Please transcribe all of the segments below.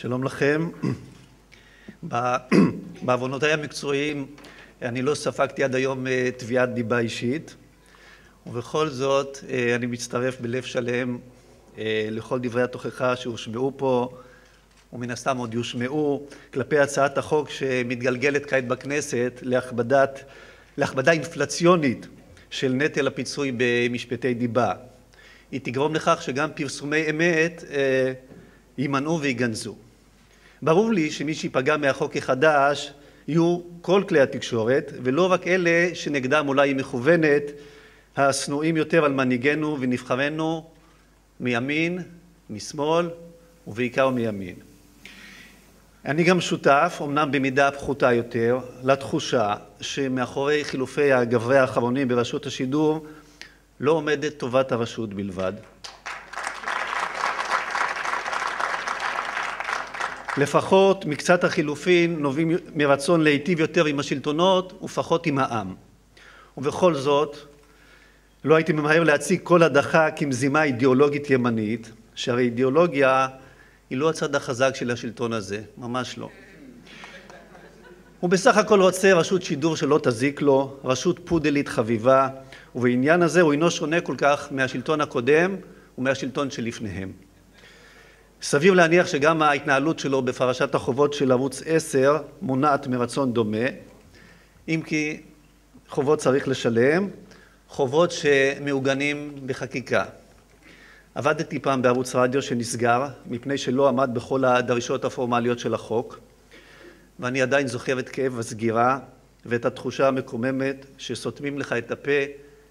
שלום לכם. בעוונותיי המקצועיים אני לא ספגתי עד היום תביעת דיבה אישית ובכל זאת אני מצטרף בלב שלם לכל דברי התוכחה שהושמעו פה ומן הסתם עוד יושמעו כלפי הצעת החוק שמתגלגלת כעת בכנסת להכבדת, להכבדה אינפלציונית של נטל הפיצוי במשפטי דיבה. היא תגרום לכך שגם פרסומי אמת יימנעו ויגנזו. ברור לי שמי שיפגע מהחוק החדש יהיו כל כלי התקשורת ולא רק אלה שנגדם אולי היא מכוונת השנואים יותר על מנהיגנו ונבחרינו מימין, משמאל ובעיקר מימין. אני גם שותף, אמנם במידה פחותה יותר, לתחושה שמאחורי חילופי הגברי האחרונים ברשות השידור לא עומדת טובת הרשות בלבד. לפחות מקצת החילופין נובעים מרצון להיטיב יותר עם השלטונות ופחות עם העם. ובכל זאת, לא הייתי ממהר להציג כל הדחה כמזימה אידיאולוגית ימנית, שהרי אידיאולוגיה היא לא הצד החזק של השלטון הזה, ממש לא. הוא בסך הכל רוצה רשות שידור שלא תזיק לו, רשות פודלית חביבה, ובעניין הזה הוא אינו שונה כל כך מהשלטון הקודם ומהשלטון שלפניהם. סביר להניח שגם ההתנהלות שלו בפרשת החובות של ערוץ 10 מונעת מרצון דומה, אם כי חובות צריך לשלם, חובות שמעוגנים בחקיקה. עבדתי פעם בערוץ רדיו שנסגר מפני שלא עמד בכל הדרישות הפורמליות של החוק, ואני עדיין זוכר את כאב הסגירה ואת התחושה המקוממת שסותמים לך את הפה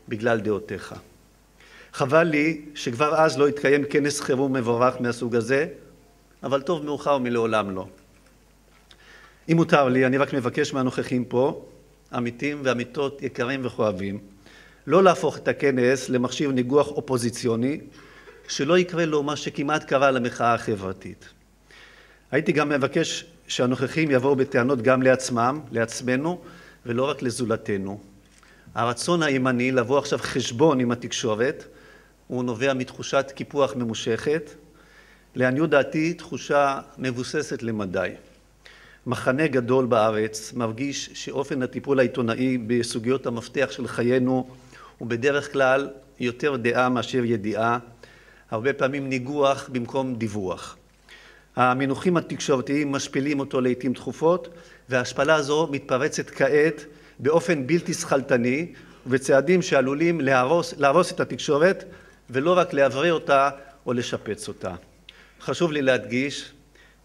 בגלל דעותיך. חבל לי שכבר אז לא התקיים כנס חירום מבורך מהסוג הזה, אבל טוב מאוחר מלעולם לא. אם מותר לי, אני רק מבקש מהנוכחים פה, עמיתים ועמיתות יקרים וכואבים, לא להפוך את הכנס למכשיר ניגוח אופוזיציוני, שלא יקרה לו מה שכמעט קרה למחאה החברתית. הייתי גם מבקש שהנוכחים יבואו בטענות גם לעצמם, לעצמנו, ולא רק לזולתנו. הרצון הימני לבוא עכשיו חשבון עם התקשורת הוא נובע מתחושת קיפוח ממושכת, לעניות דעתי תחושה מבוססת למדי. מחנה גדול בארץ מרגיש שאופן הטיפול העיתונאי בסוגיות המפתח של חיינו הוא בדרך כלל יותר דעה מאשר ידיעה, הרבה פעמים ניגוח במקום דיווח. המינוחים התקשורתיים משפילים אותו לעיתים תכופות וההשפלה הזו מתפרצת כעת באופן בלתי שכלתני ובצעדים שעלולים להרוס, להרוס את התקשורת ולא רק לאוורר אותה או לשפץ אותה. חשוב לי להדגיש,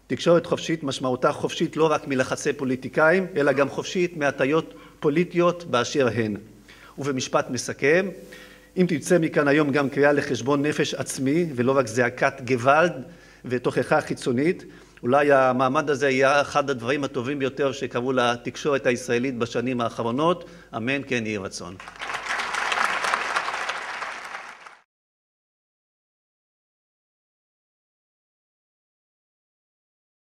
תקשורת חופשית משמעותה חופשית לא רק מלחצי פוליטיקאים, אלא גם חופשית מהטיות פוליטיות באשר הן. ובמשפט מסכם, אם תצא מכאן היום גם קריאה לחשבון נפש עצמי ולא רק זעקת גוואלד ותוכחה חיצונית, אולי המעמד הזה יהיה אחד הדברים הטובים ביותר שקרו לתקשורת הישראלית בשנים האחרונות, אמן כן יהי רצון.